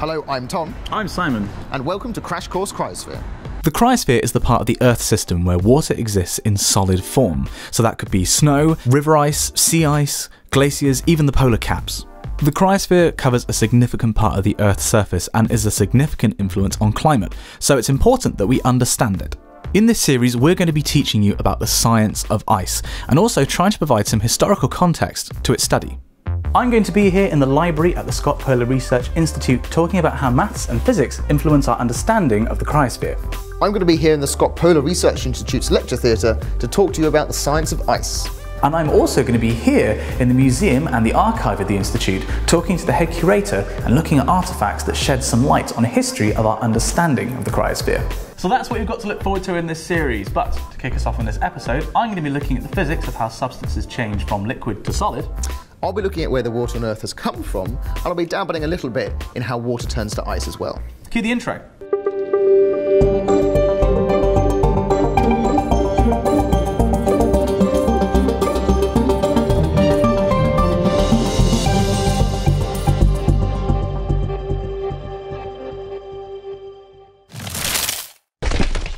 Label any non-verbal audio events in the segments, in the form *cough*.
Hello, I'm Tom, I'm Simon. and welcome to Crash Course Cryosphere. The cryosphere is the part of the Earth system where water exists in solid form, so that could be snow, river ice, sea ice, glaciers, even the polar caps. The cryosphere covers a significant part of the Earth's surface and is a significant influence on climate, so it's important that we understand it. In this series, we're going to be teaching you about the science of ice and also trying to provide some historical context to its study. I'm going to be here in the library at the Scott Polar Research Institute talking about how maths and physics influence our understanding of the cryosphere. I'm going to be here in the Scott Polar Research Institute's lecture theatre to talk to you about the science of ice. And I'm also going to be here in the museum and the archive of the Institute, talking to the head curator and looking at artefacts that shed some light on the history of our understanding of the cryosphere. So that's what you've got to look forward to in this series. But to kick us off in this episode, I'm going to be looking at the physics of how substances change from liquid to solid. I'll be looking at where the water on Earth has come from, and I'll be dabbling a little bit in how water turns to ice as well. Cue the intro.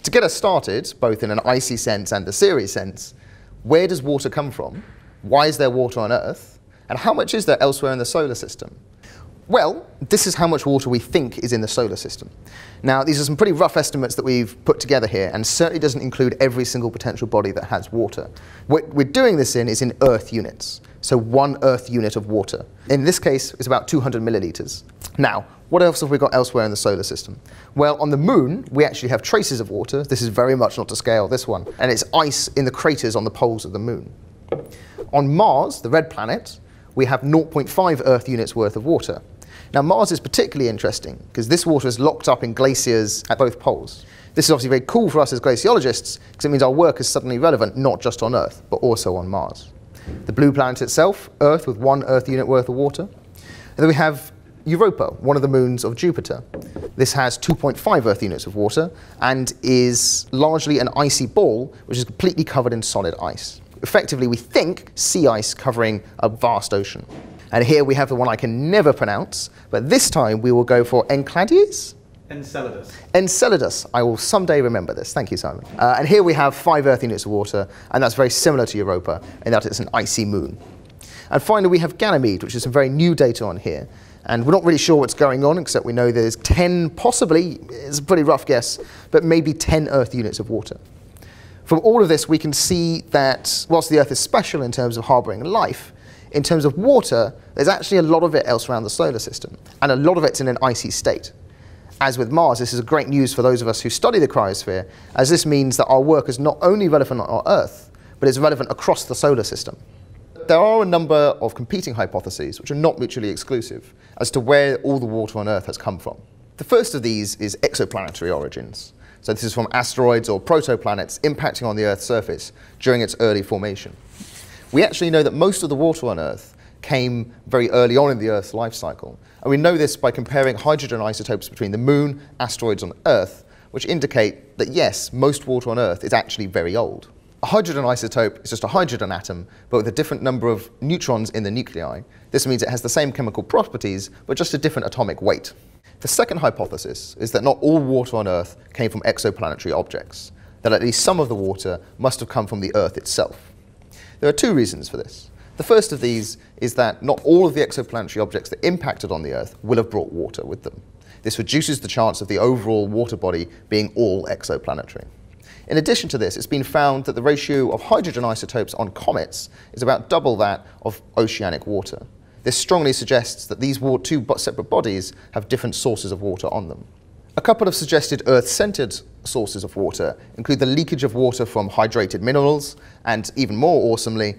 To get us started, both in an icy sense and a series sense, where does water come from? Why is there water on Earth? And how much is there elsewhere in the solar system? Well, this is how much water we think is in the solar system. Now, these are some pretty rough estimates that we've put together here, and certainly doesn't include every single potential body that has water. What we're doing this in is in Earth units, so one Earth unit of water. In this case, it's about 200 milliliters. Now, what else have we got elsewhere in the solar system? Well, on the moon, we actually have traces of water. This is very much not to scale, this one, and it's ice in the craters on the poles of the moon. On Mars, the red planet, we have 0.5 Earth units worth of water. Now, Mars is particularly interesting because this water is locked up in glaciers at both poles. This is obviously very cool for us as glaciologists because it means our work is suddenly relevant not just on Earth, but also on Mars. The blue planet itself, Earth with one Earth unit worth of water. And then we have Europa, one of the moons of Jupiter. This has 2.5 Earth units of water and is largely an icy ball which is completely covered in solid ice. Effectively, we think sea ice covering a vast ocean. And here we have the one I can never pronounce, but this time we will go for Encelades? Enceladus. Enceladus. I will someday remember this. Thank you, Simon. Uh, and here we have five Earth units of water, and that's very similar to Europa in that it's an icy moon. And finally, we have Ganymede, which is some very new data on here. And we're not really sure what's going on, except we know there's 10, possibly, it's a pretty rough guess, but maybe 10 Earth units of water. From all of this, we can see that whilst the Earth is special in terms of harbouring life, in terms of water, there's actually a lot of it else around the solar system, and a lot of it's in an icy state. As with Mars, this is great news for those of us who study the cryosphere, as this means that our work is not only relevant on our Earth, but is relevant across the solar system. There are a number of competing hypotheses, which are not mutually exclusive, as to where all the water on Earth has come from. The first of these is exoplanetary origins. So this is from asteroids or protoplanets impacting on the Earth's surface during its early formation. We actually know that most of the water on Earth came very early on in the Earth's life cycle. And we know this by comparing hydrogen isotopes between the Moon, asteroids and Earth, which indicate that yes, most water on Earth is actually very old. A hydrogen isotope is just a hydrogen atom, but with a different number of neutrons in the nuclei. This means it has the same chemical properties, but just a different atomic weight. The second hypothesis is that not all water on Earth came from exoplanetary objects, that at least some of the water must have come from the Earth itself. There are two reasons for this. The first of these is that not all of the exoplanetary objects that impacted on the Earth will have brought water with them. This reduces the chance of the overall water body being all exoplanetary. In addition to this, it's been found that the ratio of hydrogen isotopes on comets is about double that of oceanic water. This strongly suggests that these two separate bodies have different sources of water on them. A couple of suggested Earth-centered sources of water include the leakage of water from hydrated minerals and, even more awesomely,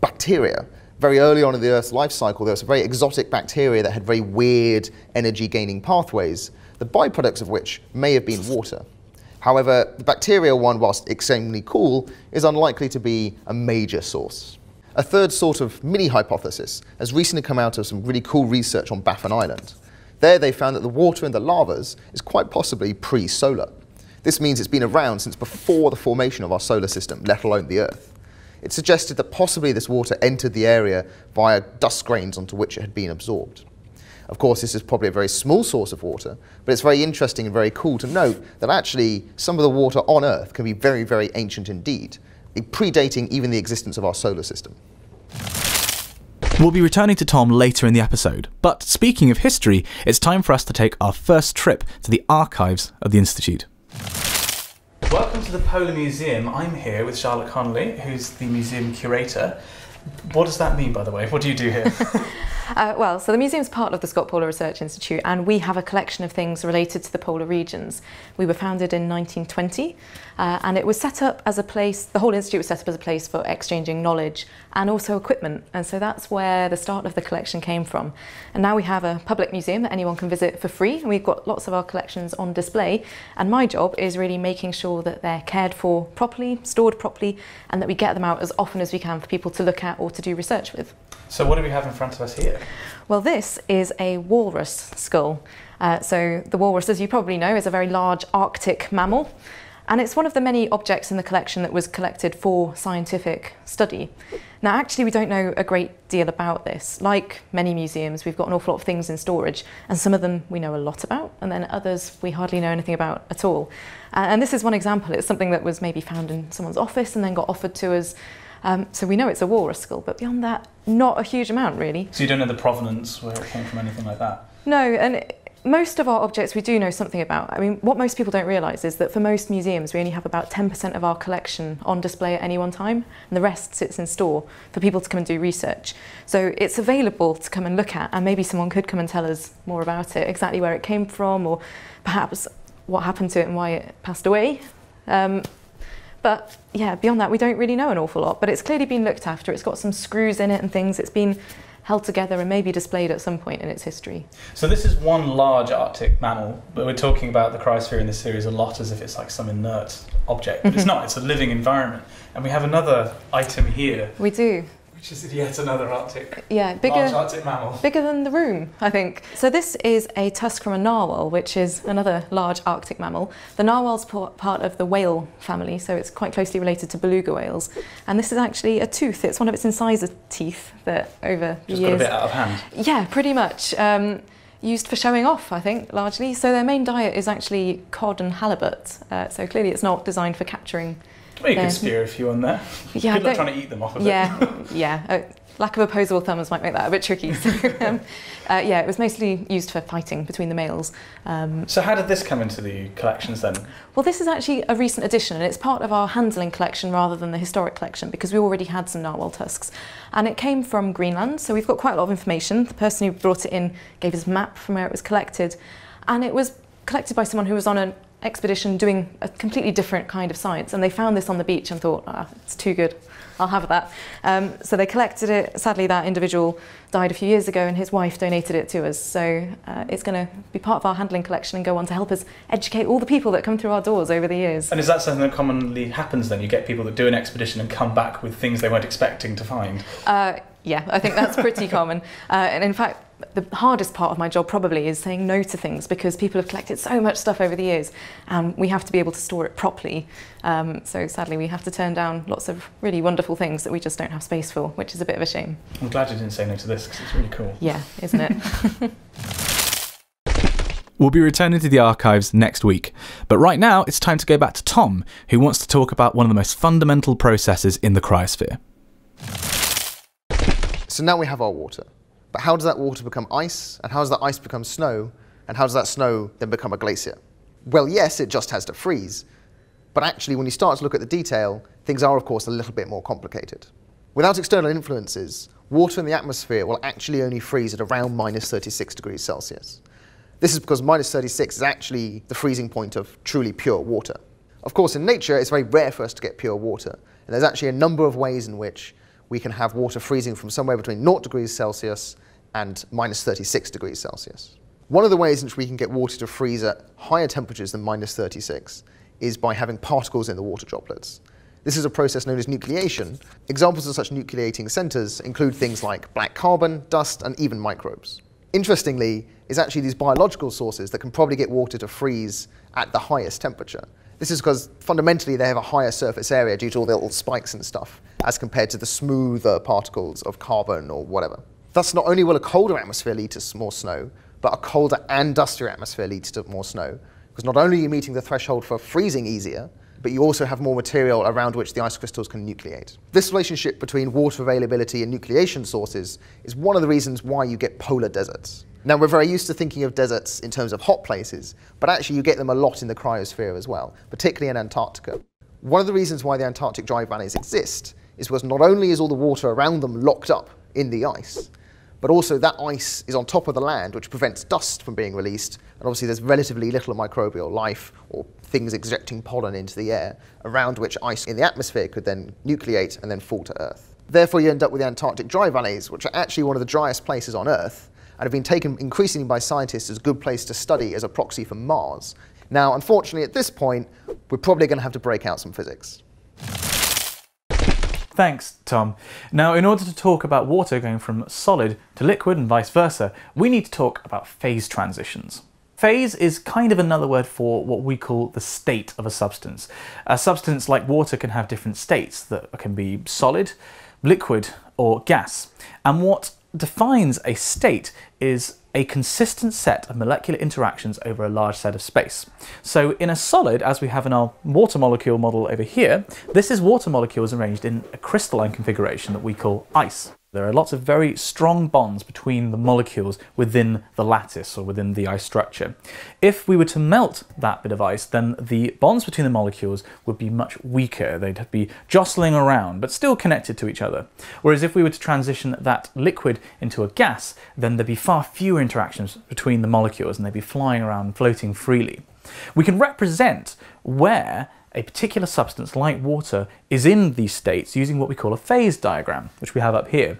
bacteria. Very early on in the Earth's life cycle, there was a very exotic bacteria that had very weird energy-gaining pathways, the byproducts of which may have been water. However, the bacterial one, whilst extremely cool, is unlikely to be a major source. A third sort of mini hypothesis has recently come out of some really cool research on Baffin Island. There they found that the water in the lavas is quite possibly pre-solar. This means it's been around since before the formation of our solar system, let alone the Earth. It suggested that possibly this water entered the area via dust grains onto which it had been absorbed. Of course, this is probably a very small source of water, but it's very interesting and very cool to note that actually some of the water on Earth can be very, very ancient indeed, predating even the existence of our solar system. We'll be returning to Tom later in the episode, but speaking of history, it's time for us to take our first trip to the archives of the Institute. Welcome to the Polar Museum. I'm here with Charlotte Connelly, who's the museum curator. What does that mean, by the way? What do you do here? *laughs* uh, well, so the museum is part of the Scott Polar Research Institute, and we have a collection of things related to the polar regions. We were founded in 1920, uh, and it was set up as a place, the whole institute was set up as a place for exchanging knowledge and also equipment. And so that's where the start of the collection came from. And now we have a public museum that anyone can visit for free, and we've got lots of our collections on display. And my job is really making sure that they're cared for properly, stored properly, and that we get them out as often as we can for people to look at or to do research with. So what do we have in front of us here? Well, this is a walrus skull. Uh, so the walrus, as you probably know, is a very large Arctic mammal. And it's one of the many objects in the collection that was collected for scientific study. Now, actually, we don't know a great deal about this. Like many museums, we've got an awful lot of things in storage, and some of them we know a lot about, and then others we hardly know anything about at all. Uh, and this is one example. It's something that was maybe found in someone's office and then got offered to us. Um, so we know it's a walrus skull, but beyond that, not a huge amount, really. So you don't know the provenance, where it came from, anything like that? No, and most of our objects we do know something about. I mean, what most people don't realise is that for most museums, we only have about 10% of our collection on display at any one time, and the rest sits in store for people to come and do research. So it's available to come and look at, and maybe someone could come and tell us more about it, exactly where it came from, or perhaps what happened to it and why it passed away. Um, but yeah, beyond that, we don't really know an awful lot. But it's clearly been looked after. It's got some screws in it and things. It's been held together and maybe displayed at some point in its history. So this is one large Arctic mammal, but we're talking about the cryosphere in this series a lot as if it's like some inert object, but it's mm-hmm. not. It's a living environment. And we have another item here. We do which is yet another Arctic, yeah, bigger, large Arctic mammal. Bigger than the room, I think. So this is a tusk from a narwhal, which is another large Arctic mammal. The narwhal's part of the whale family, so it's quite closely related to beluga whales. And this is actually a tooth. It's one of its incisor teeth that over Just years... got a bit out of hand. Yeah, pretty much. Um, used for showing off, I think, largely. So their main diet is actually cod and halibut. Uh, so clearly it's not designed for capturing well, you could spear a few on there. Yeah, Good luck trying to eat them off of yeah, it. yeah, *laughs* yeah. Uh, lack of opposable thumbs might make that a bit tricky. So, *laughs* um, uh, yeah, it was mostly used for fighting between the males. Um, so how did this come into the collections then? Well, this is actually a recent addition, and it's part of our handling collection rather than the historic collection because we already had some narwhal tusks. And it came from Greenland, so we've got quite a lot of information. The person who brought it in gave us a map from where it was collected, and it was collected by someone who was on an expedition doing a completely different kind of science and they found this on the beach and thought ah, it's too good. I'll have that. Um, so they collected it. Sadly that individual died a few years ago and his wife donated it to us. So uh, it's going to be part of our handling collection and go on to help us educate all the people that come through our doors over the years. And is that something that commonly happens then? You get people that do an expedition and come back with things they weren't expecting to find? Uh, yeah I think that's pretty *laughs* common. Uh, and in fact the hardest part of my job probably is saying no to things because people have collected so much stuff over the years and we have to be able to store it properly. Um, so sadly we have to turn down lots of really wonderful things that we just don't have space for, which is a bit of a shame. I'm glad you didn't say no to this because it's really cool. Yeah, isn't it? *laughs* We'll be returning to the archives next week, but right now it's time to go back to Tom, who wants to talk about one of the most fundamental processes in the cryosphere. So now we have our water. But how does that water become ice? And how does that ice become snow? And how does that snow then become a glacier? Well, yes, it just has to freeze. But actually, when you start to look at the detail, things are, of course, a little bit more complicated. Without external influences, water in the atmosphere will actually only freeze at around minus 36 degrees Celsius. This is because minus 36 is actually the freezing point of truly pure water. Of course, in nature, it's very rare for us to get pure water. And there's actually a number of ways in which we can have water freezing from somewhere between 0 degrees Celsius and minus 36 degrees Celsius. One of the ways in which we can get water to freeze at higher temperatures than minus 36 is by having particles in the water droplets. This is a process known as nucleation. Examples of such nucleating centers include things like black carbon, dust, and even microbes. Interestingly, it's actually these biological sources that can probably get water to freeze at the highest temperature. This is because fundamentally they have a higher surface area due to all the little spikes and stuff, as compared to the smoother particles of carbon or whatever. Thus, not only will a colder atmosphere lead to more snow, but a colder and dustier atmosphere leads to more snow. Because not only are you meeting the threshold for freezing easier, but you also have more material around which the ice crystals can nucleate. This relationship between water availability and nucleation sources is one of the reasons why you get polar deserts. Now, we're very used to thinking of deserts in terms of hot places, but actually you get them a lot in the cryosphere as well, particularly in Antarctica. One of the reasons why the Antarctic dry valleys exist is because not only is all the water around them locked up in the ice, but also that ice is on top of the land, which prevents dust from being released, and obviously there's relatively little microbial life or things ejecting pollen into the air, around which ice in the atmosphere could then nucleate and then fall to Earth. Therefore, you end up with the Antarctic dry valleys, which are actually one of the driest places on Earth, and have been taken increasingly by scientists as a good place to study as a proxy for Mars. Now, unfortunately, at this point, we're probably going to have to break out some physics. Thanks, Tom. Now, in order to talk about water going from solid to liquid and vice versa, we need to talk about phase transitions. Phase is kind of another word for what we call the state of a substance. A substance like water can have different states that can be solid, liquid, or gas. And what defines a state is a consistent set of molecular interactions over a large set of space. So in a solid, as we have in our water molecule model over here, this is water molecules arranged in a crystalline configuration that we call ice. There are lots of very strong bonds between the molecules within the lattice or within the ice structure. If we were to melt that bit of ice, then the bonds between the molecules would be much weaker. They'd be jostling around, but still connected to each other. Whereas if we were to transition that liquid into a gas, then there'd be far fewer interactions between the molecules and they'd be flying around, floating freely. We can represent where a particular substance like water is in these states using what we call a phase diagram, which we have up here.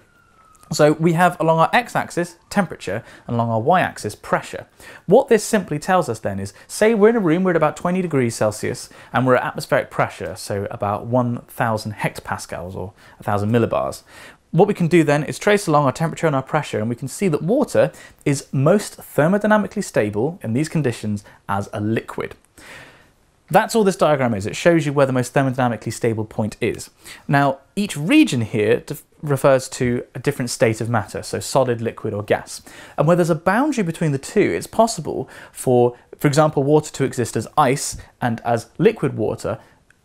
So we have along our x-axis temperature and along our y-axis pressure. What this simply tells us then is, say we're in a room, we're at about 20 degrees Celsius and we're at atmospheric pressure, so about 1000 hectopascals or 1000 millibars. What we can do then is trace along our temperature and our pressure and we can see that water is most thermodynamically stable in these conditions as a liquid. That's all this diagram is. It shows you where the most thermodynamically stable point is. Now, each region here refers to a different state of matter, so solid, liquid, or gas. And where there's a boundary between the two, it's possible for, for example, water to exist as ice and as liquid water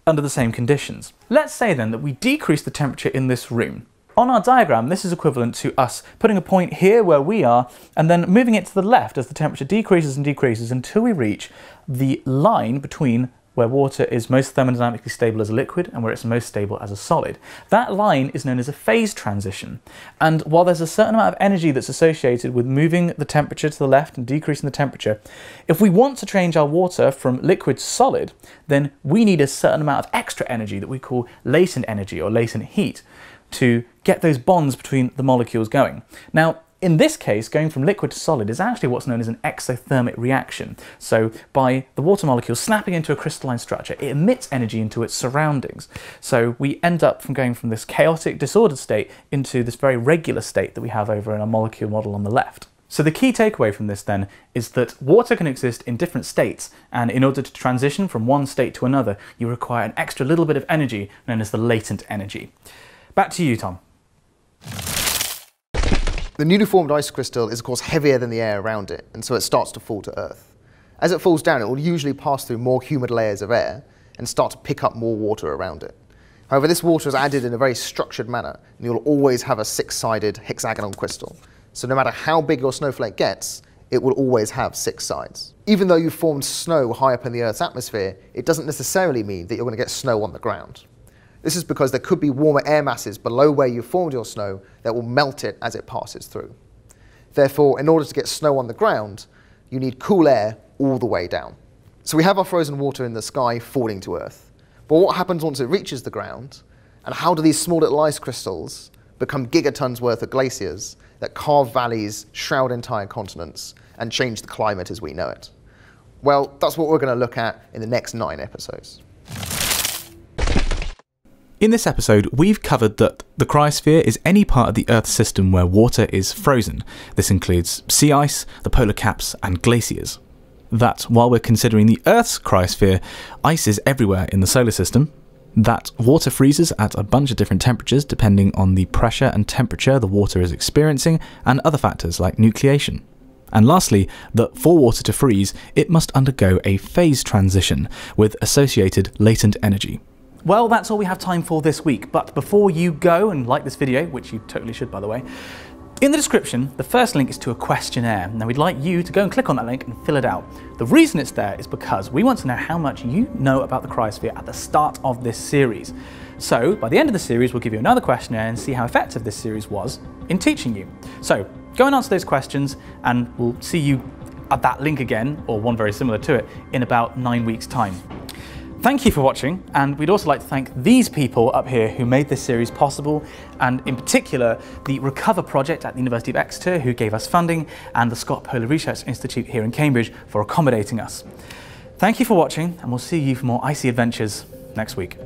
under the same conditions. Let's say then that we decrease the temperature in this room. On our diagram, this is equivalent to us putting a point here where we are and then moving it to the left as the temperature decreases and decreases until we reach the line between where water is most thermodynamically stable as a liquid and where it's most stable as a solid. That line is known as a phase transition. And while there's a certain amount of energy that's associated with moving the temperature to the left and decreasing the temperature, if we want to change our water from liquid to solid, then we need a certain amount of extra energy that we call latent energy or latent heat to get those bonds between the molecules going. Now, in this case, going from liquid to solid is actually what's known as an exothermic reaction. So by the water molecule snapping into a crystalline structure, it emits energy into its surroundings. So we end up from going from this chaotic disordered state into this very regular state that we have over in our molecule model on the left. So the key takeaway from this then is that water can exist in different states and in order to transition from one state to another you require an extra little bit of energy known as the latent energy. Back to you Tom. The newly formed ice crystal is of course heavier than the air around it, and so it starts to fall to Earth. As it falls down, it will usually pass through more humid layers of air and start to pick up more water around it. However, this water is added in a very structured manner, and you'll always have a six-sided hexagonal crystal. So no matter how big your snowflake gets, it will always have six sides. Even though you've formed snow high up in the Earth's atmosphere, it doesn't necessarily mean that you're going to get snow on the ground. This is because there could be warmer air masses below where you formed your snow that will melt it as it passes through. Therefore, in order to get snow on the ground, you need cool air all the way down. So we have our frozen water in the sky falling to Earth. But what happens once it reaches the ground? And how do these small little ice crystals become gigatons worth of glaciers that carve valleys, shroud entire continents, and change the climate as we know it? Well, that's what we're going to look at in the next nine episodes. In this episode, we've covered that the cryosphere is any part of the Earth system where water is frozen. This includes sea ice, the polar caps, and glaciers. That while we're considering the Earth's cryosphere, ice is everywhere in the solar system. that water freezes at a bunch of different temperatures depending on the pressure and temperature the water is experiencing and other factors like nucleation. And lastly, that for water to freeze, it must undergo a phase transition with associated latent energy. Well, that's all we have time for this week, but before you go and like this video, which you totally should by the way, in the description, the first link is to a questionnaire. Now, we'd like you to go and click on that link and fill it out. The reason it's there is because we want to know how much you know about the cryosphere at the start of this series. So, by the end of the series, we'll give you another questionnaire and see how effective this series was in teaching you. So, go and answer those questions, and we'll see you at that link again, or one very similar to it, in about nine weeks' time. Thank you for watching, and we'd also like to thank these people up here who made this series possible, and in particular, the ReCoVER Project at the University of Exeter, who gave us funding, and the Scott Polar Research Institute here in Cambridge for accommodating us. Thank you for watching, and we'll see you for more icy adventures next week.